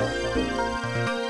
Música